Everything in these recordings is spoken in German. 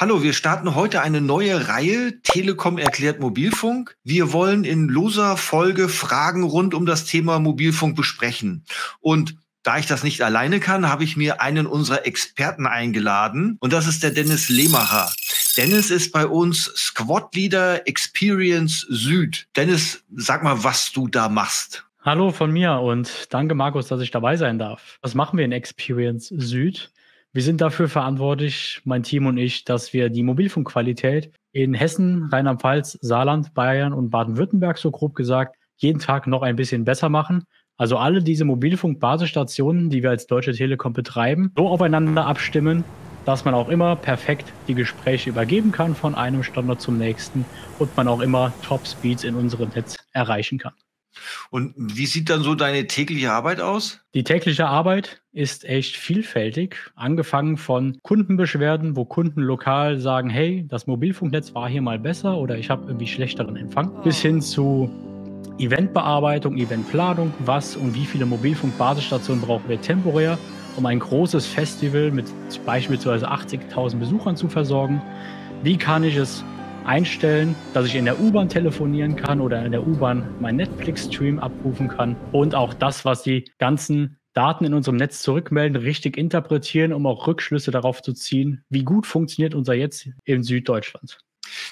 Hallo, wir starten heute eine neue Reihe Telekom erklärt Mobilfunk. Wir wollen in loser Folge Fragen rund um das Thema Mobilfunk besprechen. Und da ich das nicht alleine kann, habe ich mir einen unserer Experten eingeladen und das ist der Dennis Lehmacher. Dennis ist bei uns Squad Leader Experience Süd. Dennis, sag mal, was du da machst. Hallo von mir und danke Markus, dass ich dabei sein darf. Was machen wir in Experience Süd? Wir sind dafür verantwortlich, mein Team und ich, dass wir die Mobilfunkqualität in Hessen, Rheinland-Pfalz, Saarland, Bayern und Baden-Württemberg, so grob gesagt, jeden Tag noch ein bisschen besser machen. Also alle diese Mobilfunk-Basisstationen, die wir als Deutsche Telekom betreiben, so aufeinander abstimmen, dass man auch immer perfekt die Gespräche übergeben kann von einem Standort zum nächsten und man auch immer Top-Speeds in unserem Netz erreichen kann. Und wie sieht dann so deine tägliche Arbeit aus? Die tägliche Arbeit ist echt vielfältig, angefangen von Kundenbeschwerden, wo Kunden lokal sagen, hey, das Mobilfunknetz war hier mal besser oder ich habe irgendwie schlechteren Empfang, bis hin zu Eventbearbeitung, Eventplanung, was und wie viele Mobilfunkbasisstationen brauchen wir temporär, um ein großes Festival mit beispielsweise 80.000 Besuchern zu versorgen. Wie kann ich es einstellen, dass ich in der U-Bahn telefonieren kann oder in der U-Bahn meinen Netflix-Stream abrufen kann und auch das, was die ganzen Daten in unserem Netz zurückmelden, richtig interpretieren, um auch Rückschlüsse darauf zu ziehen, wie gut funktioniert unser Netz in Süddeutschland.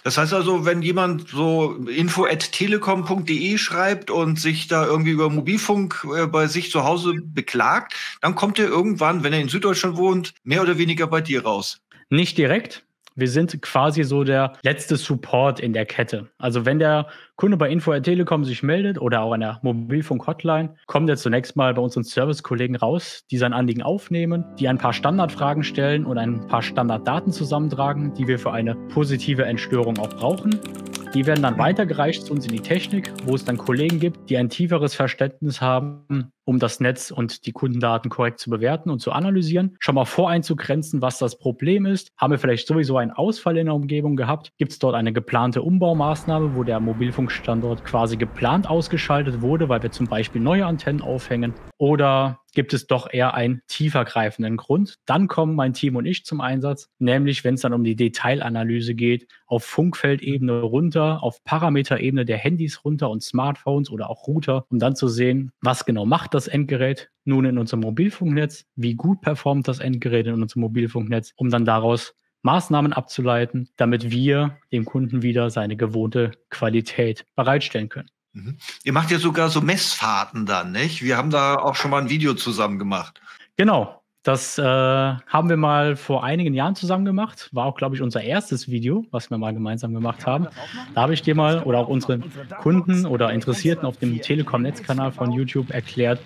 Das heißt also, wenn jemand so info@telekom.de schreibt und sich da irgendwie über Mobilfunk äh, bei sich zu Hause beklagt, dann kommt er irgendwann, wenn er in Süddeutschland wohnt, mehr oder weniger bei dir raus. Nicht direkt, wir sind quasi so der letzte Support in der Kette. Also wenn der Kunde bei Info Telekom sich meldet oder auch an der Mobilfunk-Hotline, kommt er zunächst mal bei unseren Servicekollegen raus, die sein Anliegen aufnehmen, die ein paar Standardfragen stellen und ein paar Standarddaten zusammentragen, die wir für eine positive Entstörung auch brauchen. Die werden dann weitergereicht zu uns in die Technik, wo es dann Kollegen gibt, die ein tieferes Verständnis haben, um das Netz und die Kundendaten korrekt zu bewerten und zu analysieren. Schon mal voreinzugrenzen, was das Problem ist. Haben wir vielleicht sowieso einen Ausfall in der Umgebung gehabt? Gibt es dort eine geplante Umbaumaßnahme, wo der Mobilfunkstandort quasi geplant ausgeschaltet wurde, weil wir zum Beispiel neue Antennen aufhängen? Oder gibt es doch eher einen tiefergreifenden Grund. Dann kommen mein Team und ich zum Einsatz, nämlich wenn es dann um die Detailanalyse geht, auf Funkfeldebene runter, auf Parameterebene der Handys runter und Smartphones oder auch Router, um dann zu sehen, was genau macht das Endgerät nun in unserem Mobilfunknetz, wie gut performt das Endgerät in unserem Mobilfunknetz, um dann daraus Maßnahmen abzuleiten, damit wir dem Kunden wieder seine gewohnte Qualität bereitstellen können. Mhm. Ihr macht ja sogar so Messfahrten dann, nicht? Wir haben da auch schon mal ein Video zusammen gemacht. Genau. Das äh, haben wir mal vor einigen Jahren zusammen gemacht. War auch, glaube ich, unser erstes Video, was wir mal gemeinsam gemacht haben. Da habe ich dir mal oder auch unseren Kunden oder Interessierten auf dem Telekom-Netzkanal von YouTube erklärt,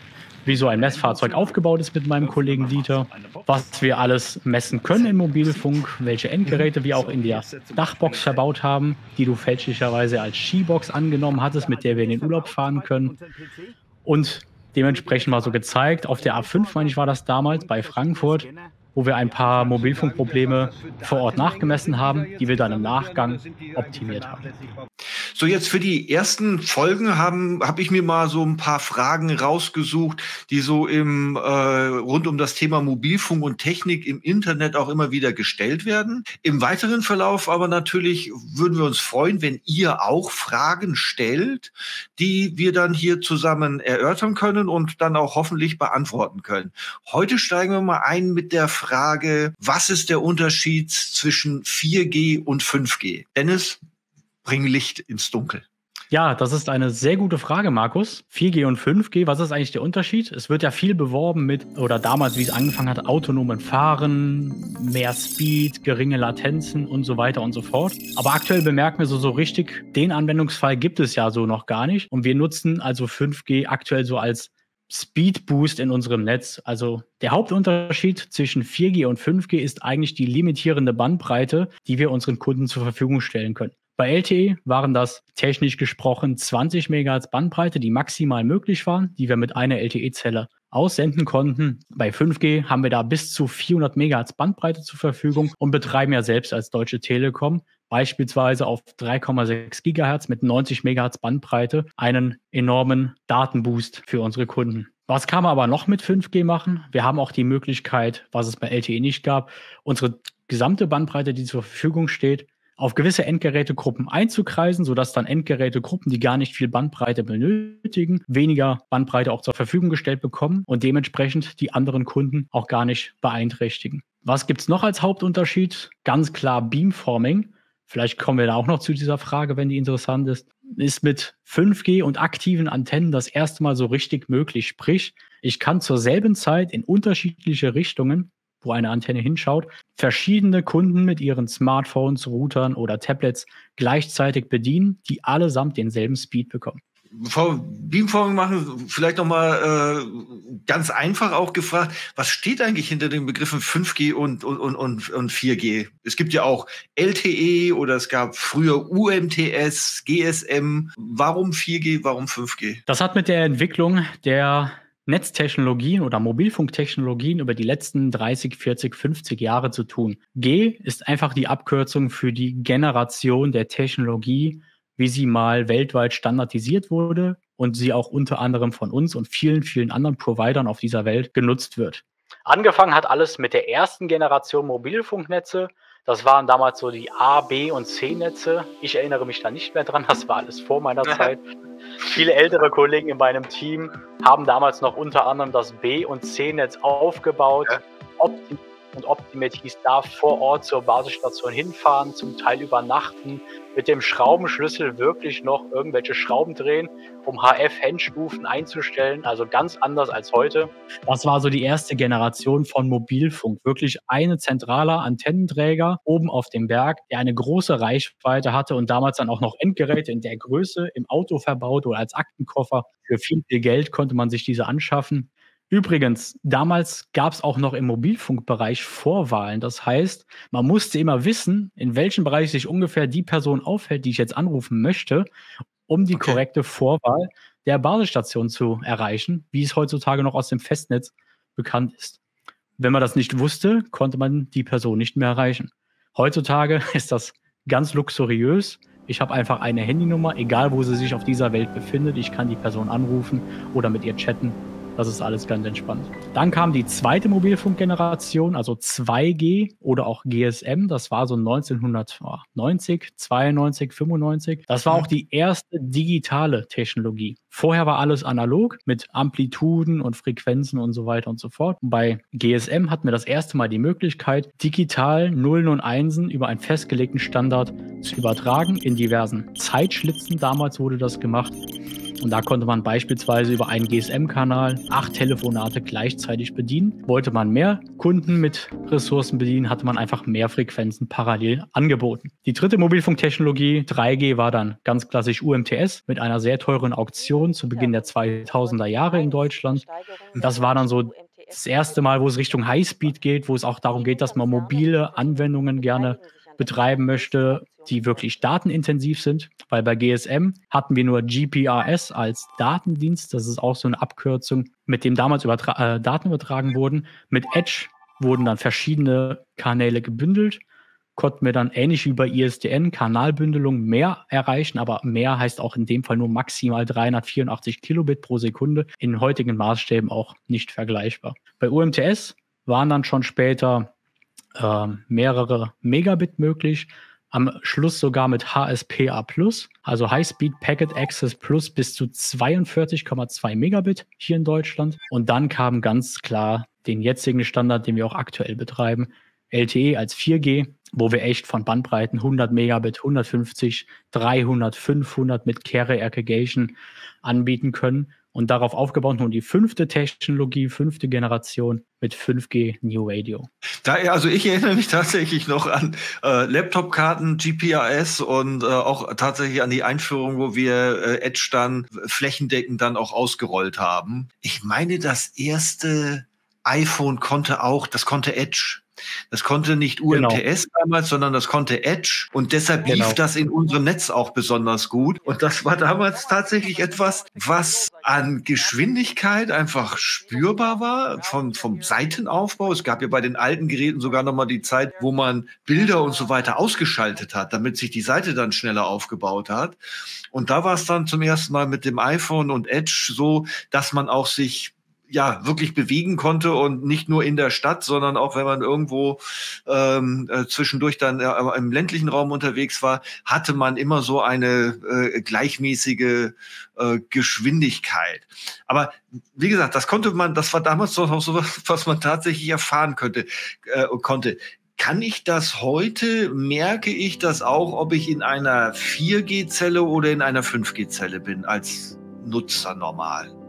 wie so ein Messfahrzeug aufgebaut ist mit meinem Kollegen Dieter, was wir alles messen können im Mobilfunk, welche Endgeräte wir auch in der Dachbox verbaut haben, die du fälschlicherweise als Skibox angenommen hattest, mit der wir in den Urlaub fahren können. Und dementsprechend mal so gezeigt, auf der A5, meine ich, war das damals bei Frankfurt, wo wir ein paar Mobilfunkprobleme vor Ort nachgemessen haben, die wir dann im Nachgang optimiert haben. So, jetzt für die ersten Folgen haben habe ich mir mal so ein paar Fragen rausgesucht, die so im äh, rund um das Thema Mobilfunk und Technik im Internet auch immer wieder gestellt werden. Im weiteren Verlauf aber natürlich würden wir uns freuen, wenn ihr auch Fragen stellt, die wir dann hier zusammen erörtern können und dann auch hoffentlich beantworten können. Heute steigen wir mal ein mit der Frage, was ist der Unterschied zwischen 4G und 5G? Dennis, bring Licht ins Dunkel? Ja, das ist eine sehr gute Frage, Markus. 4G und 5G, was ist eigentlich der Unterschied? Es wird ja viel beworben mit, oder damals, wie es angefangen hat, autonomen Fahren, mehr Speed, geringe Latenzen und so weiter und so fort. Aber aktuell bemerken wir so, so richtig, den Anwendungsfall gibt es ja so noch gar nicht. Und wir nutzen also 5G aktuell so als Speed Boost in unserem Netz. Also der Hauptunterschied zwischen 4G und 5G ist eigentlich die limitierende Bandbreite, die wir unseren Kunden zur Verfügung stellen können. Bei LTE waren das technisch gesprochen 20 MHz Bandbreite, die maximal möglich waren, die wir mit einer LTE-Zelle aussenden konnten. Bei 5G haben wir da bis zu 400 MHz Bandbreite zur Verfügung und betreiben ja selbst als Deutsche Telekom beispielsweise auf 3,6 GHz mit 90 MHz Bandbreite einen enormen Datenboost für unsere Kunden. Was kann man aber noch mit 5G machen? Wir haben auch die Möglichkeit, was es bei LTE nicht gab, unsere gesamte Bandbreite, die zur Verfügung steht, auf gewisse Endgerätegruppen einzukreisen, sodass dann Endgerätegruppen, die gar nicht viel Bandbreite benötigen, weniger Bandbreite auch zur Verfügung gestellt bekommen und dementsprechend die anderen Kunden auch gar nicht beeinträchtigen. Was gibt es noch als Hauptunterschied? Ganz klar Beamforming. Vielleicht kommen wir da auch noch zu dieser Frage, wenn die interessant ist. Ist mit 5G und aktiven Antennen das erste Mal so richtig möglich. Sprich, ich kann zur selben Zeit in unterschiedliche Richtungen wo eine Antenne hinschaut, verschiedene Kunden mit ihren Smartphones, Routern oder Tablets gleichzeitig bedienen, die allesamt denselben Speed bekommen. Bevor Beamforming machen, vielleicht nochmal äh, ganz einfach auch gefragt, was steht eigentlich hinter den Begriffen 5G und, und, und, und 4G? Es gibt ja auch LTE oder es gab früher UMTS, GSM. Warum 4G, warum 5G? Das hat mit der Entwicklung der Netztechnologien oder Mobilfunktechnologien über die letzten 30, 40, 50 Jahre zu tun. G ist einfach die Abkürzung für die Generation der Technologie, wie sie mal weltweit standardisiert wurde und sie auch unter anderem von uns und vielen, vielen anderen Providern auf dieser Welt genutzt wird. Angefangen hat alles mit der ersten Generation Mobilfunknetze. Das waren damals so die A, B und C-Netze. Ich erinnere mich da nicht mehr dran, das war alles vor meiner Zeit. Viele ältere Kollegen in meinem Team haben damals noch unter anderem das B- und C-Netz aufgebaut. Ja. Und Optimate hieß da vor Ort zur Basisstation hinfahren, zum Teil übernachten, mit dem Schraubenschlüssel wirklich noch irgendwelche Schrauben drehen, um HF-Endstufen einzustellen. Also ganz anders als heute. Das war so die erste Generation von Mobilfunk. Wirklich eine zentraler Antennenträger oben auf dem Berg, der eine große Reichweite hatte und damals dann auch noch Endgeräte in der Größe im Auto verbaut oder als Aktenkoffer. Für viel, viel Geld konnte man sich diese anschaffen. Übrigens, damals gab es auch noch im Mobilfunkbereich Vorwahlen. Das heißt, man musste immer wissen, in welchem Bereich sich ungefähr die Person aufhält, die ich jetzt anrufen möchte, um die okay. korrekte Vorwahl der Basisstation zu erreichen, wie es heutzutage noch aus dem Festnetz bekannt ist. Wenn man das nicht wusste, konnte man die Person nicht mehr erreichen. Heutzutage ist das ganz luxuriös. Ich habe einfach eine Handynummer, egal wo sie sich auf dieser Welt befindet. Ich kann die Person anrufen oder mit ihr chatten das ist alles ganz entspannt. Dann kam die zweite Mobilfunkgeneration, also 2G oder auch GSM. Das war so 1990, 92, 95. Das war auch die erste digitale Technologie. Vorher war alles analog mit Amplituden und Frequenzen und so weiter und so fort. bei GSM hatten wir das erste Mal die Möglichkeit, digital Nullen und Einsen über einen festgelegten Standard zu übertragen in diversen Zeitschlitzen. Damals wurde das gemacht. Und da konnte man beispielsweise über einen GSM-Kanal acht Telefonate gleichzeitig bedienen. Wollte man mehr Kunden mit Ressourcen bedienen, hatte man einfach mehr Frequenzen parallel angeboten. Die dritte Mobilfunktechnologie, 3G, war dann ganz klassisch UMTS mit einer sehr teuren Auktion zu Beginn der 2000er Jahre in Deutschland. Und das war dann so das erste Mal, wo es Richtung Highspeed geht, wo es auch darum geht, dass man mobile Anwendungen gerne betreiben möchte, die wirklich datenintensiv sind, weil bei GSM hatten wir nur GPRS als Datendienst, das ist auch so eine Abkürzung, mit dem damals übertra äh, Daten übertragen wurden. Mit Edge wurden dann verschiedene Kanäle gebündelt, konnten wir dann ähnlich wie bei ISDN Kanalbündelung mehr erreichen, aber mehr heißt auch in dem Fall nur maximal 384 Kilobit pro Sekunde, in heutigen Maßstäben auch nicht vergleichbar. Bei UMTS waren dann schon später äh, mehrere Megabit möglich. Am Schluss sogar mit HSPA Plus, also High Speed Packet Access Plus bis zu 42,2 Megabit hier in Deutschland. Und dann kam ganz klar den jetzigen Standard, den wir auch aktuell betreiben, LTE als 4G, wo wir echt von Bandbreiten 100 Megabit, 150, 300, 500 mit Carrier Aggregation anbieten können und darauf aufgebaut nun die fünfte Technologie, fünfte Generation mit 5G New Radio. Da, also ich erinnere mich tatsächlich noch an äh, Laptop-Karten, GPRS und äh, auch tatsächlich an die Einführung, wo wir äh, Edge dann flächendeckend dann auch ausgerollt haben. Ich meine, das erste iPhone konnte auch, das konnte Edge. Das konnte nicht UMTS genau. damals, sondern das konnte Edge. Und deshalb genau. lief das in unserem Netz auch besonders gut. Und das war damals tatsächlich etwas, was an Geschwindigkeit einfach spürbar war vom, vom Seitenaufbau. Es gab ja bei den alten Geräten sogar noch mal die Zeit, wo man Bilder und so weiter ausgeschaltet hat, damit sich die Seite dann schneller aufgebaut hat. Und da war es dann zum ersten Mal mit dem iPhone und Edge so, dass man auch sich ja wirklich bewegen konnte und nicht nur in der Stadt, sondern auch wenn man irgendwo ähm, äh, zwischendurch dann äh, im ländlichen Raum unterwegs war, hatte man immer so eine äh, gleichmäßige äh, Geschwindigkeit. Aber wie gesagt, das konnte man, das war damals doch noch so was, was man tatsächlich erfahren könnte, äh, konnte. Kann ich das heute? Merke ich das auch, ob ich in einer 4G-Zelle oder in einer 5G-Zelle bin als Nutzer normal?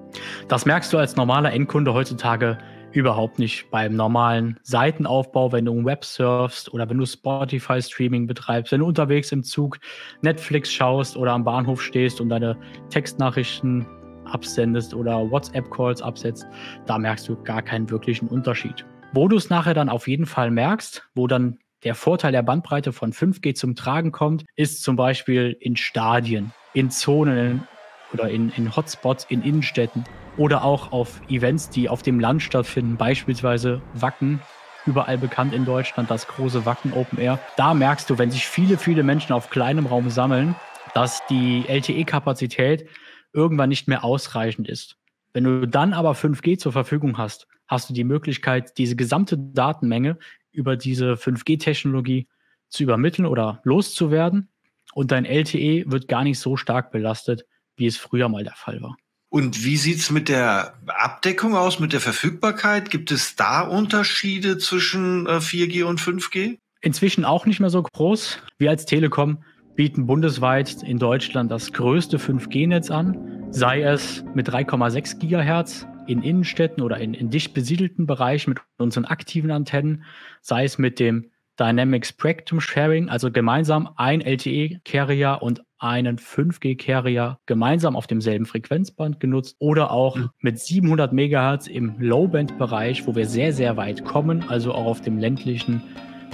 Das merkst du als normaler Endkunde heutzutage überhaupt nicht beim normalen Seitenaufbau, wenn du im Web surfst oder wenn du Spotify-Streaming betreibst, wenn du unterwegs im Zug Netflix schaust oder am Bahnhof stehst und deine Textnachrichten absendest oder WhatsApp-Calls absetzt, da merkst du gar keinen wirklichen Unterschied. Wo du es nachher dann auf jeden Fall merkst, wo dann der Vorteil der Bandbreite von 5G zum Tragen kommt, ist zum Beispiel in Stadien, in Zonen, oder in, in Hotspots in Innenstädten oder auch auf Events, die auf dem Land stattfinden, beispielsweise Wacken, überall bekannt in Deutschland, das große Wacken Open Air. Da merkst du, wenn sich viele, viele Menschen auf kleinem Raum sammeln, dass die LTE-Kapazität irgendwann nicht mehr ausreichend ist. Wenn du dann aber 5G zur Verfügung hast, hast du die Möglichkeit, diese gesamte Datenmenge über diese 5G-Technologie zu übermitteln oder loszuwerden. Und dein LTE wird gar nicht so stark belastet, wie es früher mal der Fall war. Und wie sieht es mit der Abdeckung aus, mit der Verfügbarkeit? Gibt es da Unterschiede zwischen 4G äh, und 5G? Inzwischen auch nicht mehr so groß. Wir als Telekom bieten bundesweit in Deutschland das größte 5G-Netz an, sei es mit 3,6 Gigahertz in Innenstädten oder in, in dicht besiedelten Bereichen mit unseren aktiven Antennen, sei es mit dem Dynamic Spectrum Sharing, also gemeinsam ein LTE-Carrier und einen 5G-Carrier gemeinsam auf demselben Frequenzband genutzt oder auch mhm. mit 700 Megahertz im Low-Band-Bereich, wo wir sehr, sehr weit kommen, also auch auf dem ländlichen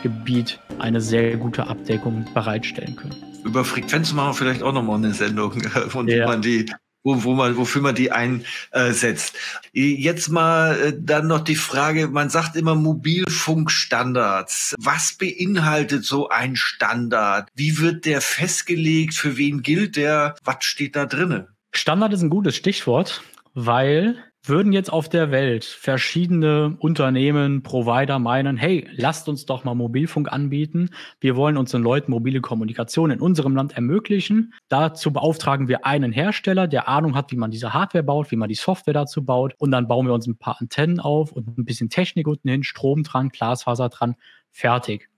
Gebiet eine sehr gute Abdeckung bereitstellen können. Über Frequenzen machen wir vielleicht auch nochmal eine Sendung, von ja. man die wo, wo man, wofür man die einsetzt. Jetzt mal äh, dann noch die Frage, man sagt immer Mobilfunkstandards. Was beinhaltet so ein Standard? Wie wird der festgelegt? Für wen gilt der? Was steht da drinne? Standard ist ein gutes Stichwort, weil würden jetzt auf der Welt verschiedene Unternehmen, Provider meinen, hey, lasst uns doch mal Mobilfunk anbieten. Wir wollen unseren Leuten mobile Kommunikation in unserem Land ermöglichen. Dazu beauftragen wir einen Hersteller, der Ahnung hat, wie man diese Hardware baut, wie man die Software dazu baut. Und dann bauen wir uns ein paar Antennen auf und ein bisschen Technik unten hin, Strom dran, Glasfaser dran, fertig.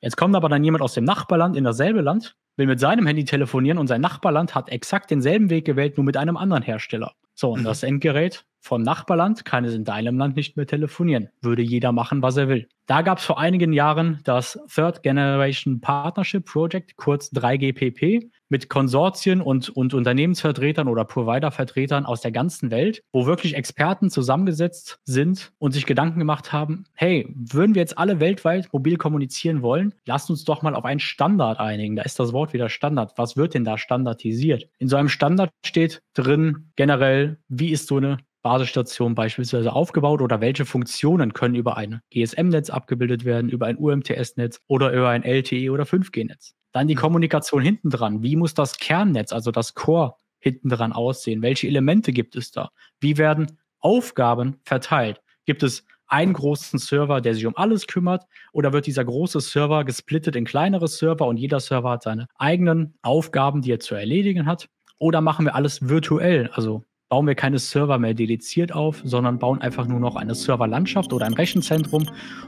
Jetzt kommt aber dann jemand aus dem Nachbarland in dasselbe Land, will mit seinem Handy telefonieren und sein Nachbarland hat exakt denselben Weg gewählt, nur mit einem anderen Hersteller. So, und mhm. das Endgerät vom Nachbarland kann es in deinem Land nicht mehr telefonieren. Würde jeder machen, was er will. Da gab es vor einigen Jahren das Third Generation Partnership Project, kurz 3GPP, mit Konsortien und, und Unternehmensvertretern oder Providervertretern aus der ganzen Welt, wo wirklich Experten zusammengesetzt sind und sich Gedanken gemacht haben, hey, würden wir jetzt alle weltweit mobil kommunizieren wollen, lasst uns doch mal auf einen Standard einigen. Da ist das Wort wieder Standard. Was wird denn da standardisiert? In so einem Standard steht drin generell, wie ist so eine Basisstation beispielsweise aufgebaut oder welche Funktionen können über ein GSM-Netz abgebildet werden, über ein UMTS-Netz oder über ein LTE oder 5G-Netz. Dann die Kommunikation hinten dran. Wie muss das Kernnetz, also das Core hinten dran aussehen? Welche Elemente gibt es da? Wie werden Aufgaben verteilt? Gibt es einen großen Server, der sich um alles kümmert? Oder wird dieser große Server gesplittet in kleinere Server und jeder Server hat seine eigenen Aufgaben, die er zu erledigen hat? Oder machen wir alles virtuell, also bauen wir keine Server mehr dediziert auf, sondern bauen einfach nur noch eine Serverlandschaft oder ein Rechenzentrum.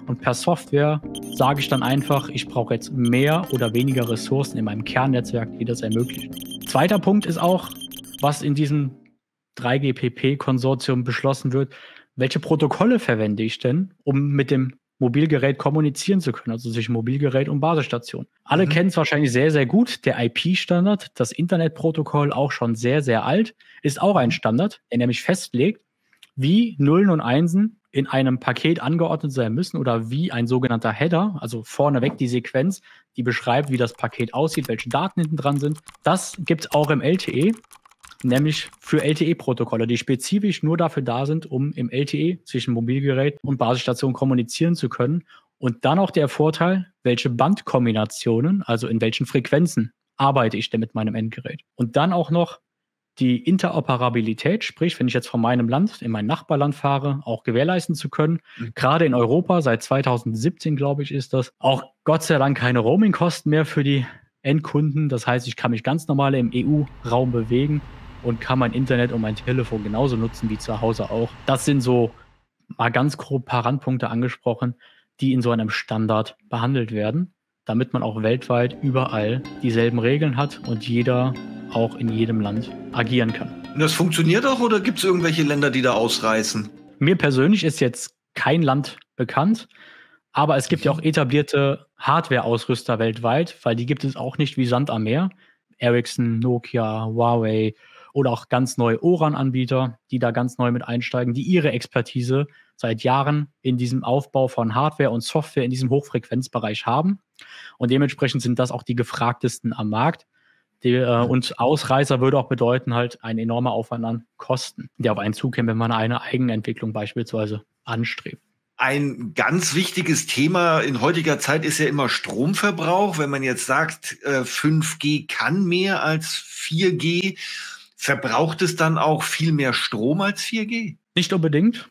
Und per Software sage ich dann einfach, ich brauche jetzt mehr oder weniger Ressourcen in meinem Kernnetzwerk, die das ermöglichen. Zweiter Punkt ist auch, was in diesem 3GPP-Konsortium beschlossen wird, welche Protokolle verwende ich denn, um mit dem Mobilgerät kommunizieren zu können, also zwischen Mobilgerät und Basisstation. Alle mhm. kennen es wahrscheinlich sehr, sehr gut. Der IP-Standard, das Internetprotokoll, auch schon sehr, sehr alt, ist auch ein Standard, der nämlich festlegt, wie Nullen und Einsen in einem Paket angeordnet sein müssen oder wie ein sogenannter Header, also vorneweg die Sequenz, die beschreibt, wie das Paket aussieht, welche Daten hinten dran sind. Das gibt es auch im LTE nämlich für LTE-Protokolle, die spezifisch nur dafür da sind, um im LTE zwischen Mobilgerät und Basisstation kommunizieren zu können. Und dann auch der Vorteil, welche Bandkombinationen, also in welchen Frequenzen arbeite ich denn mit meinem Endgerät. Und dann auch noch, die Interoperabilität, sprich, wenn ich jetzt von meinem Land in mein Nachbarland fahre, auch gewährleisten zu können. Mhm. Gerade in Europa, seit 2017, glaube ich, ist das auch Gott sei Dank keine Roaming-Kosten mehr für die Endkunden. Das heißt, ich kann mich ganz normal im EU-Raum bewegen und kann mein Internet und mein Telefon genauso nutzen wie zu Hause auch. Das sind so mal ganz grob paar Randpunkte angesprochen, die in so einem Standard behandelt werden, damit man auch weltweit überall dieselben Regeln hat und jeder auch in jedem Land agieren kann. Das funktioniert auch oder gibt es irgendwelche Länder, die da ausreißen? Mir persönlich ist jetzt kein Land bekannt, aber es gibt ja auch etablierte Hardware-Ausrüster weltweit, weil die gibt es auch nicht wie Sand am Meer. Ericsson, Nokia, Huawei oder auch ganz neue Oran-Anbieter, die da ganz neu mit einsteigen, die ihre Expertise seit Jahren in diesem Aufbau von Hardware und Software in diesem Hochfrequenzbereich haben. Und dementsprechend sind das auch die gefragtesten am Markt. Die, äh, und Ausreißer würde auch bedeuten halt ein enormer Aufwand an Kosten, der auf einen zukäme, wenn man eine Eigenentwicklung beispielsweise anstrebt. Ein ganz wichtiges Thema in heutiger Zeit ist ja immer Stromverbrauch. Wenn man jetzt sagt, 5G äh, kann mehr als 4G, verbraucht es dann auch viel mehr Strom als 4G? Nicht unbedingt,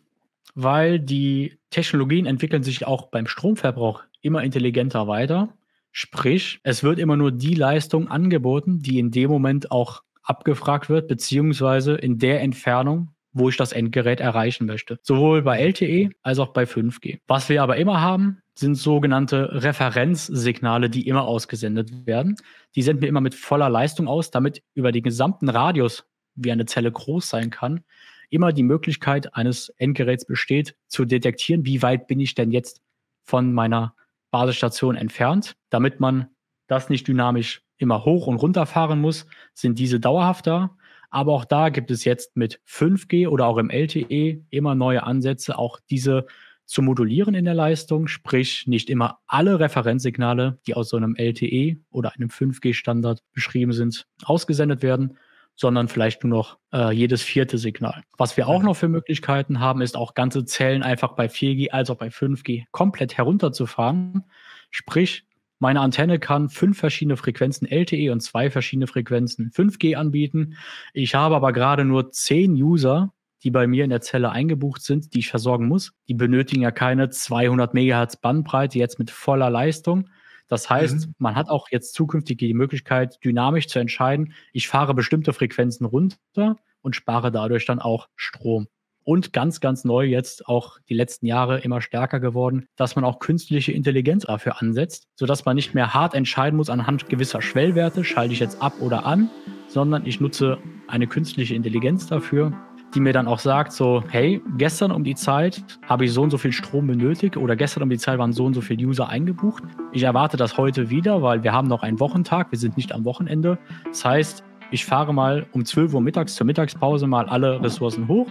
weil die Technologien entwickeln sich auch beim Stromverbrauch immer intelligenter weiter. Sprich, es wird immer nur die Leistung angeboten, die in dem Moment auch abgefragt wird, beziehungsweise in der Entfernung, wo ich das Endgerät erreichen möchte. Sowohl bei LTE als auch bei 5G. Was wir aber immer haben, sind sogenannte Referenzsignale, die immer ausgesendet werden. Die senden wir immer mit voller Leistung aus, damit über den gesamten Radius, wie eine Zelle groß sein kann, immer die Möglichkeit eines Endgeräts besteht, zu detektieren, wie weit bin ich denn jetzt von meiner Basisstation entfernt. Damit man das nicht dynamisch immer hoch und runter fahren muss, sind diese dauerhaft da. Aber auch da gibt es jetzt mit 5G oder auch im LTE immer neue Ansätze, auch diese zu modulieren in der Leistung, sprich nicht immer alle Referenzsignale, die aus so einem LTE oder einem 5G-Standard beschrieben sind, ausgesendet werden, sondern vielleicht nur noch äh, jedes vierte Signal. Was wir auch noch für Möglichkeiten haben, ist auch ganze Zellen einfach bei 4G als auch bei 5G komplett herunterzufahren. Sprich, meine Antenne kann fünf verschiedene Frequenzen LTE und zwei verschiedene Frequenzen 5G anbieten. Ich habe aber gerade nur zehn User, die bei mir in der Zelle eingebucht sind, die ich versorgen muss. Die benötigen ja keine 200 Megahertz Bandbreite jetzt mit voller Leistung, das heißt, mhm. man hat auch jetzt zukünftig die Möglichkeit, dynamisch zu entscheiden, ich fahre bestimmte Frequenzen runter und spare dadurch dann auch Strom. Und ganz, ganz neu jetzt auch die letzten Jahre immer stärker geworden, dass man auch künstliche Intelligenz dafür ansetzt, sodass man nicht mehr hart entscheiden muss anhand gewisser Schwellwerte, schalte ich jetzt ab oder an, sondern ich nutze eine künstliche Intelligenz dafür, die mir dann auch sagt, so, hey, gestern um die Zeit habe ich so und so viel Strom benötigt oder gestern um die Zeit waren so und so viele User eingebucht. Ich erwarte das heute wieder, weil wir haben noch einen Wochentag, wir sind nicht am Wochenende. Das heißt, ich fahre mal um 12 Uhr mittags zur Mittagspause mal alle Ressourcen hoch,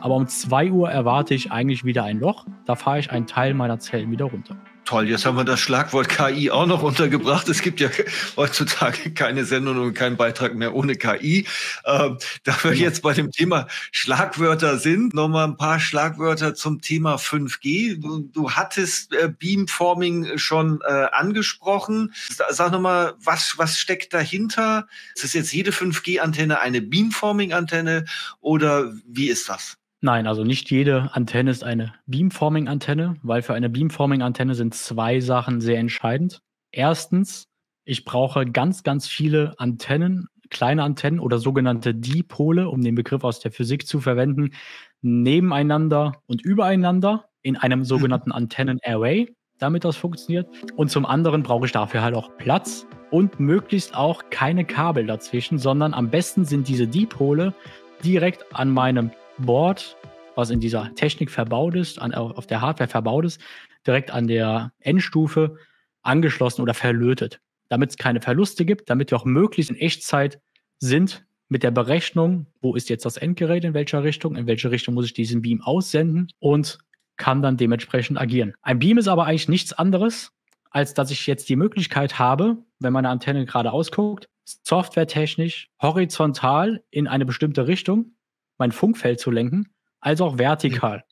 aber um 2 Uhr erwarte ich eigentlich wieder ein Loch. Da fahre ich einen Teil meiner Zellen wieder runter. Toll, jetzt haben wir das Schlagwort KI auch noch untergebracht. Es gibt ja heutzutage keine Sendung und keinen Beitrag mehr ohne KI. Ähm, da wir genau. jetzt bei dem Thema Schlagwörter sind, nochmal ein paar Schlagwörter zum Thema 5G. Du, du hattest äh, Beamforming schon äh, angesprochen. Sag nochmal, was, was steckt dahinter? Ist es jetzt jede 5G-Antenne eine Beamforming-Antenne oder wie ist das? Nein, also nicht jede Antenne ist eine Beamforming-Antenne, weil für eine Beamforming-Antenne sind zwei Sachen sehr entscheidend. Erstens, ich brauche ganz, ganz viele Antennen, kleine Antennen oder sogenannte Dipole, um den Begriff aus der Physik zu verwenden, nebeneinander und übereinander in einem sogenannten Antennen-Array, damit das funktioniert. Und zum anderen brauche ich dafür halt auch Platz und möglichst auch keine Kabel dazwischen, sondern am besten sind diese Dipole direkt an meinem Board, was in dieser Technik verbaut ist, an, auf der Hardware verbaut ist, direkt an der Endstufe angeschlossen oder verlötet. Damit es keine Verluste gibt, damit wir auch möglichst in Echtzeit sind mit der Berechnung, wo ist jetzt das Endgerät, in welcher Richtung, in welche Richtung muss ich diesen Beam aussenden und kann dann dementsprechend agieren. Ein Beam ist aber eigentlich nichts anderes, als dass ich jetzt die Möglichkeit habe, wenn meine Antenne gerade ausguckt, softwaretechnisch horizontal in eine bestimmte Richtung mein Funkfeld zu lenken, als auch vertikal.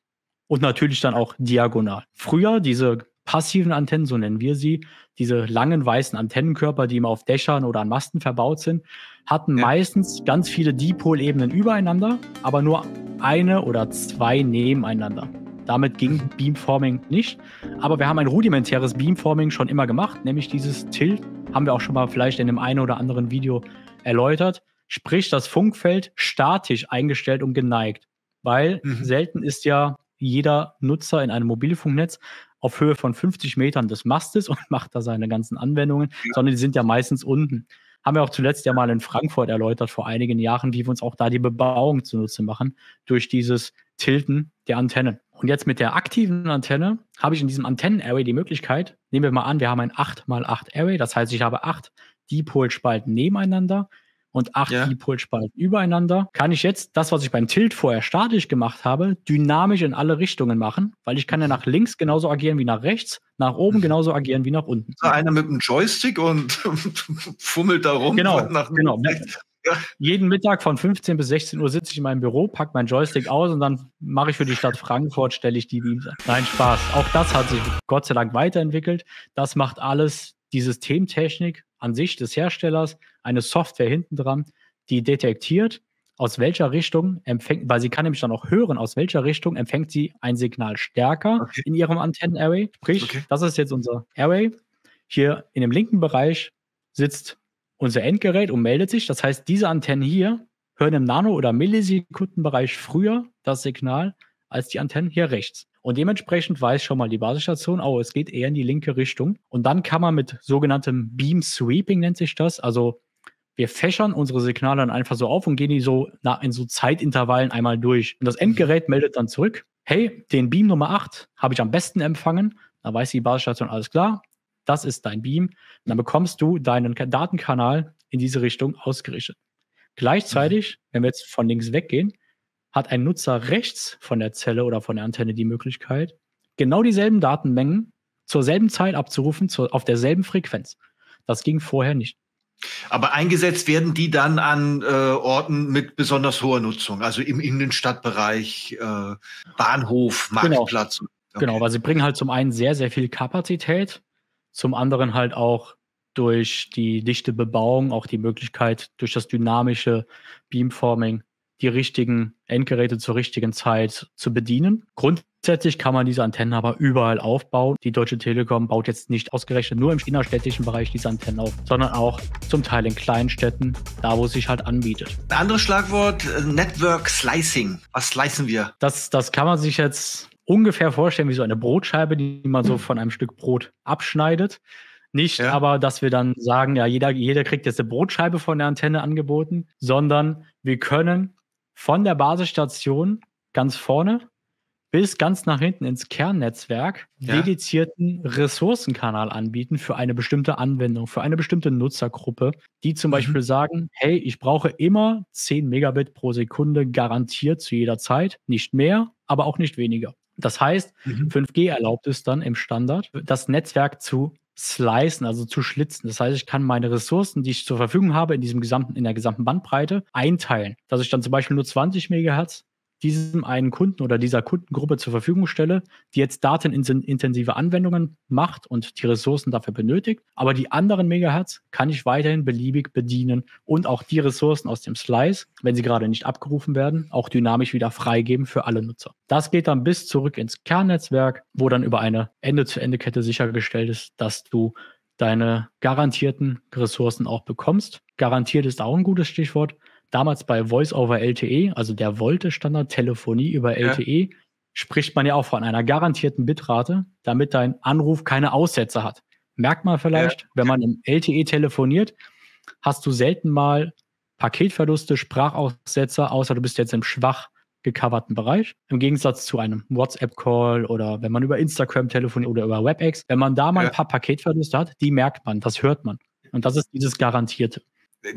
Und natürlich dann auch diagonal. Früher, diese passiven Antennen, so nennen wir sie, diese langen weißen Antennenkörper, die immer auf Dächern oder an Masten verbaut sind, hatten ja. meistens ganz viele Dipolebenen übereinander, aber nur eine oder zwei nebeneinander. Damit ging Beamforming nicht. Aber wir haben ein rudimentäres Beamforming schon immer gemacht, nämlich dieses Tilt, haben wir auch schon mal vielleicht in dem einen oder anderen Video erläutert. Sprich, das Funkfeld statisch eingestellt und geneigt. Weil mhm. selten ist ja jeder Nutzer in einem Mobilfunknetz auf Höhe von 50 Metern des Mastes und macht da seine ganzen Anwendungen, ja. sondern die sind ja meistens unten. Haben wir auch zuletzt ja mal in Frankfurt erläutert vor einigen Jahren, wie wir uns auch da die Bebauung zunutze machen durch dieses Tilten der Antennen. Und jetzt mit der aktiven Antenne habe ich in diesem Antennen-Array die Möglichkeit, nehmen wir mal an, wir haben ein 8x8 Array, das heißt, ich habe acht Dipolspalten nebeneinander und acht ja. Dipolspalten übereinander. Kann ich jetzt das, was ich beim Tilt vorher statisch gemacht habe, dynamisch in alle Richtungen machen, weil ich kann ja nach links genauso agieren wie nach rechts, nach oben mhm. genauso agieren wie nach unten. Einer mit einem Joystick und fummelt da rum. Genau, genau. Jeden Mittag von 15 bis 16 Uhr sitze ich in meinem Büro, packe meinen Joystick aus und dann mache ich für die Stadt Frankfurt, stelle ich die Beams an. Nein, Spaß. Auch das hat sich Gott sei Dank weiterentwickelt. Das macht alles die Systemtechnik an sich des Herstellers, eine Software hinten dran, die detektiert, aus welcher Richtung empfängt, weil sie kann nämlich dann auch hören, aus welcher Richtung empfängt sie ein Signal stärker okay. in ihrem Antennen-Array. Sprich, okay. das ist jetzt unser Array. Hier in dem linken Bereich sitzt unser Endgerät und meldet sich. Das heißt, diese Antennen hier hören im Nano- oder Millisekundenbereich früher das Signal als die Antennen hier rechts. Und dementsprechend weiß schon mal die Basisstation, oh, es geht eher in die linke Richtung. Und dann kann man mit sogenanntem Beam Sweeping nennt sich das, also wir fächern unsere Signale dann einfach so auf und gehen die so in so Zeitintervallen einmal durch. Und das Endgerät meldet dann zurück, hey, den Beam Nummer 8 habe ich am besten empfangen. Da weiß die Basisstation, alles klar, das ist dein Beam. Und dann bekommst du deinen Datenkanal in diese Richtung ausgerichtet. Gleichzeitig, mhm. wenn wir jetzt von links weggehen, hat ein Nutzer rechts von der Zelle oder von der Antenne die Möglichkeit, genau dieselben Datenmengen zur selben Zeit abzurufen, zur, auf derselben Frequenz. Das ging vorher nicht. Aber eingesetzt werden die dann an äh, Orten mit besonders hoher Nutzung, also im Innenstadtbereich, äh, Bahnhof, genau. Marktplatz. Genau. Okay. genau, weil sie bringen halt zum einen sehr, sehr viel Kapazität zum anderen halt auch durch die dichte Bebauung auch die Möglichkeit, durch das dynamische Beamforming die richtigen Endgeräte zur richtigen Zeit zu bedienen. Grundsätzlich kann man diese Antennen aber überall aufbauen. Die Deutsche Telekom baut jetzt nicht ausgerechnet nur im innerstädtischen Bereich diese Antennen auf, sondern auch zum Teil in kleinen Städten, da wo es sich halt anbietet. Ein anderes Schlagwort, äh, Network Slicing. Was slicen wir? Das, das kann man sich jetzt ungefähr vorstellen wie so eine Brotscheibe, die man so von einem Stück Brot abschneidet. Nicht ja. aber, dass wir dann sagen, ja, jeder, jeder kriegt jetzt eine Brotscheibe von der Antenne angeboten, sondern wir können von der Basisstation ganz vorne bis ganz nach hinten ins Kernnetzwerk ja. dedizierten Ressourcenkanal anbieten für eine bestimmte Anwendung, für eine bestimmte Nutzergruppe, die zum mhm. Beispiel sagen, hey, ich brauche immer 10 Megabit pro Sekunde garantiert zu jeder Zeit, nicht mehr, aber auch nicht weniger. Das heißt, mhm. 5G erlaubt es dann im Standard, das Netzwerk zu slicen, also zu schlitzen. Das heißt, ich kann meine Ressourcen, die ich zur Verfügung habe, in diesem gesamten, in der gesamten Bandbreite einteilen. Dass ich dann zum Beispiel nur 20 Megahertz diesem einen Kunden oder dieser Kundengruppe zur Verfügung stelle, die jetzt datenintensive Anwendungen macht und die Ressourcen dafür benötigt. Aber die anderen Megahertz kann ich weiterhin beliebig bedienen und auch die Ressourcen aus dem Slice, wenn sie gerade nicht abgerufen werden, auch dynamisch wieder freigeben für alle Nutzer. Das geht dann bis zurück ins Kernnetzwerk, wo dann über eine Ende-zu-Ende-Kette sichergestellt ist, dass du deine garantierten Ressourcen auch bekommst. Garantiert ist auch ein gutes Stichwort damals bei Voice over LTE, also der Volte-Standard Telefonie über ja. LTE, spricht man ja auch von einer garantierten Bitrate, damit dein Anruf keine Aussätze hat. Merkt man vielleicht, ja. wenn man im LTE telefoniert, hast du selten mal Paketverluste, Sprachaussetzer, außer du bist jetzt im schwach gecoverten Bereich. Im Gegensatz zu einem WhatsApp-Call oder wenn man über Instagram telefoniert oder über WebEx, wenn man da mal ja. ein paar Paketverluste hat, die merkt man, das hört man. Und das ist dieses Garantierte.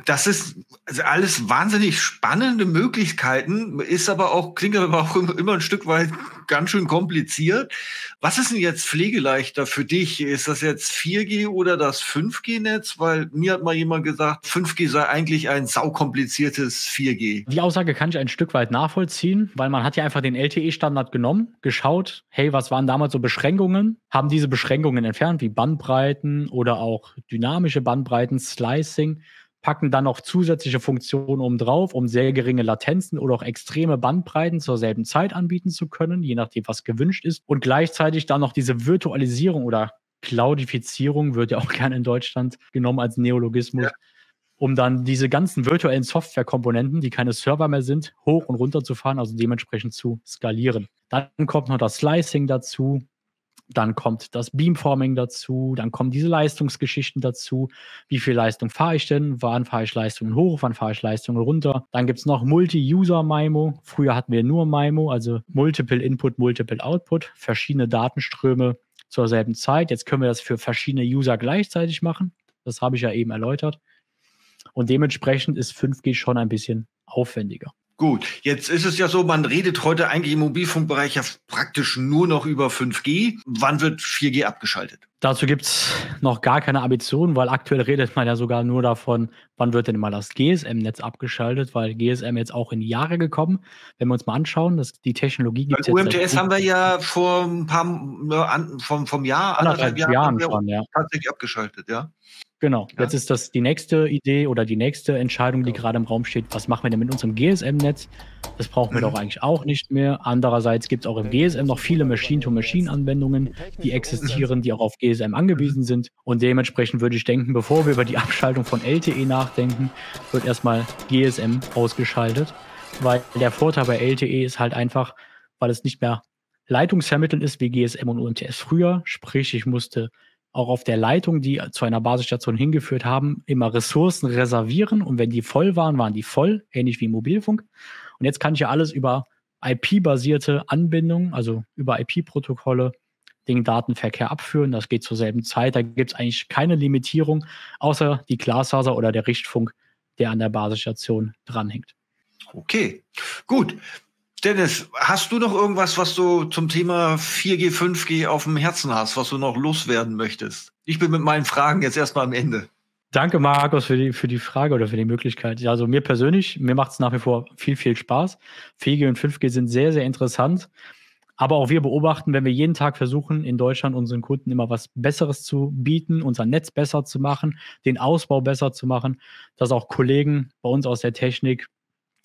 Das ist also alles wahnsinnig spannende Möglichkeiten, ist aber auch, klingt aber auch immer ein Stück weit ganz schön kompliziert. Was ist denn jetzt pflegeleichter für dich? Ist das jetzt 4G oder das 5G-Netz? Weil mir hat mal jemand gesagt, 5G sei eigentlich ein saukompliziertes 4G. Die Aussage kann ich ein Stück weit nachvollziehen, weil man hat ja einfach den LTE-Standard genommen, geschaut, hey, was waren damals so Beschränkungen? Haben diese Beschränkungen entfernt, wie Bandbreiten oder auch dynamische Bandbreiten, Slicing packen dann noch zusätzliche Funktionen oben drauf, um sehr geringe Latenzen oder auch extreme Bandbreiten zur selben Zeit anbieten zu können, je nachdem, was gewünscht ist. Und gleichzeitig dann noch diese Virtualisierung oder Cloudifizierung, wird ja auch gerne in Deutschland genommen als Neologismus, ja. um dann diese ganzen virtuellen Softwarekomponenten, die keine Server mehr sind, hoch und runter zu fahren, also dementsprechend zu skalieren. Dann kommt noch das Slicing dazu, dann kommt das Beamforming dazu, dann kommen diese Leistungsgeschichten dazu. Wie viel Leistung fahre ich denn? Wann fahre ich Leistungen hoch? Wann fahre ich Leistungen runter? Dann gibt es noch Multi-User-MIMO. Früher hatten wir nur MIMO, also Multiple Input, Multiple Output, verschiedene Datenströme zur selben Zeit. Jetzt können wir das für verschiedene User gleichzeitig machen. Das habe ich ja eben erläutert. Und dementsprechend ist 5G schon ein bisschen aufwendiger. Gut, jetzt ist es ja so, man redet heute eigentlich im Mobilfunkbereich ja praktisch nur noch über 5G. Wann wird 4G abgeschaltet? Dazu gibt es noch gar keine Ambitionen, weil aktuell redet man ja sogar nur davon, wann wird denn mal das GSM-Netz abgeschaltet, weil GSM jetzt auch in die Jahre gekommen. Wenn wir uns mal anschauen, dass die Technologie gibt es. UMTS haben wir ja vor ein paar vom, vom Jahr, anderthalb Jahren, Jahren schon, ja. tatsächlich abgeschaltet, ja. Genau. Ja. Jetzt ist das die nächste Idee oder die nächste Entscheidung, die gerade im Raum steht. Was machen wir denn mit unserem GSM-Netz? Das brauchen wir mhm. doch eigentlich auch nicht mehr. Andererseits gibt es auch im GSM noch viele Machine-to-Machine-Anwendungen, die existieren, die auch auf GSM angewiesen sind. Und dementsprechend würde ich denken, bevor wir über die Abschaltung von LTE nachdenken, wird erstmal GSM ausgeschaltet. Weil der Vorteil bei LTE ist halt einfach, weil es nicht mehr leitungsvermittelnd ist wie GSM und UMTS früher. Sprich, ich musste auch auf der Leitung, die zu einer Basisstation hingeführt haben, immer Ressourcen reservieren. Und wenn die voll waren, waren die voll, ähnlich wie Mobilfunk. Und jetzt kann ich ja alles über IP-basierte Anbindungen, also über IP-Protokolle, den Datenverkehr abführen. Das geht zur selben Zeit. Da gibt es eigentlich keine Limitierung, außer die Glasfaser oder der Richtfunk, der an der Basisstation dranhängt. Okay, gut. Dennis, hast du noch irgendwas, was du zum Thema 4G, 5G auf dem Herzen hast, was du noch loswerden möchtest? Ich bin mit meinen Fragen jetzt erstmal am Ende. Danke, Markus, für die, für die Frage oder für die Möglichkeit. Also mir persönlich, mir macht es nach wie vor viel, viel Spaß. 4G und 5G sind sehr, sehr interessant. Aber auch wir beobachten, wenn wir jeden Tag versuchen, in Deutschland unseren Kunden immer was Besseres zu bieten, unser Netz besser zu machen, den Ausbau besser zu machen, dass auch Kollegen bei uns aus der Technik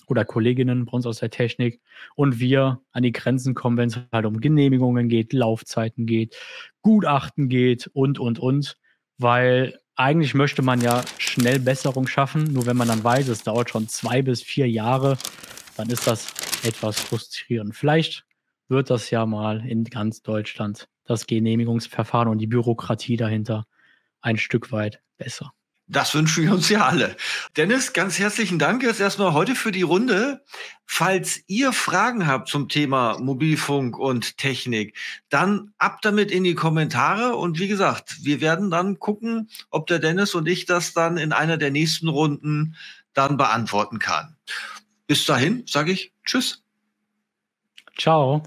oder Kolleginnen bei uns aus der Technik und wir an die Grenzen kommen, wenn es halt um Genehmigungen geht, Laufzeiten geht, Gutachten geht und, und, und. Weil eigentlich möchte man ja schnell Besserung schaffen, nur wenn man dann weiß, es dauert schon zwei bis vier Jahre, dann ist das etwas frustrierend. Vielleicht wird das ja mal in ganz Deutschland das Genehmigungsverfahren und die Bürokratie dahinter ein Stück weit besser. Das wünschen wir uns ja alle. Dennis, ganz herzlichen Dank jetzt erstmal heute für die Runde. Falls ihr Fragen habt zum Thema Mobilfunk und Technik, dann ab damit in die Kommentare. Und wie gesagt, wir werden dann gucken, ob der Dennis und ich das dann in einer der nächsten Runden dann beantworten kann. Bis dahin sage ich Tschüss. Ciao.